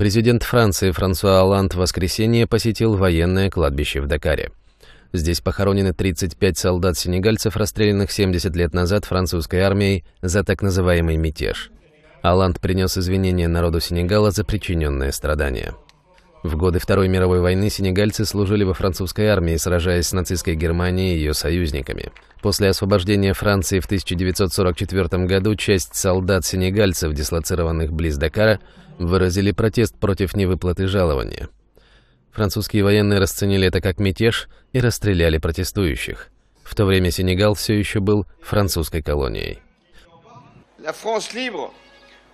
Президент Франции Франсуа Оланд в воскресенье посетил военное кладбище в Дакаре. Здесь похоронены 35 солдат-сенегальцев, расстрелянных 70 лет назад французской армией за так называемый мятеж. Оланд принес извинения народу Сенегала за причиненные страдания. В годы Второй мировой войны сенегальцы служили во французской армии, сражаясь с нацистской Германией и ее союзниками. После освобождения Франции в 1944 году часть солдат-сенегальцев, дислоцированных близ Дакара, выразили протест против невыплаты жалования. Французские военные расценили это как мятеж и расстреляли протестующих. В то время Сенегал все еще был французской колонией. La France libre,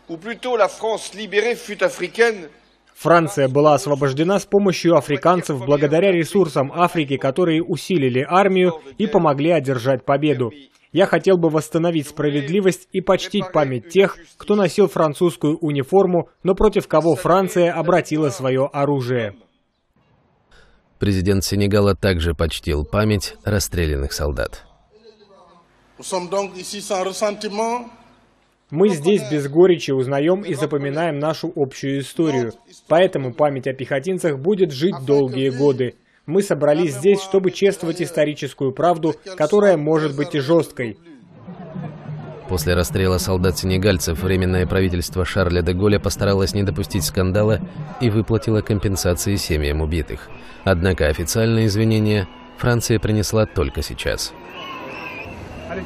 ou plutôt la France libérée fut africaine, Франция была освобождена с помощью африканцев благодаря ресурсам Африки, которые усилили армию и помогли одержать победу. Я хотел бы восстановить справедливость и почтить память тех, кто носил французскую униформу, но против кого Франция обратила свое оружие. Президент Сенегала также почтил память расстрелянных солдат. Мы здесь без горечи узнаем и запоминаем нашу общую историю. Поэтому память о пехотинцах будет жить долгие годы. Мы собрались здесь, чтобы чествовать историческую правду, которая может быть и жесткой. После расстрела солдат-сенегальцев Временное правительство Шарля де Голля постаралось не допустить скандала и выплатило компенсации семьям убитых. Однако официальные извинения Франция принесла только сейчас. Allez,